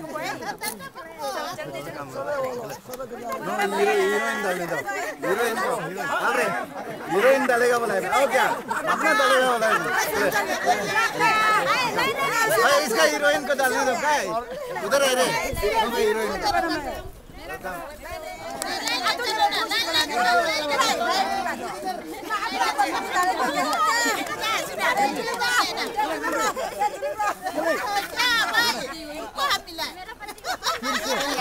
Heroine डालेगा heroine को अरे हीरोइन डालेगा बनाएगा और क्या अपना डालेगा बनाएगा इसका हीरोइन को डालने दो क्या उधर है रे हीरोइन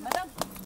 madame.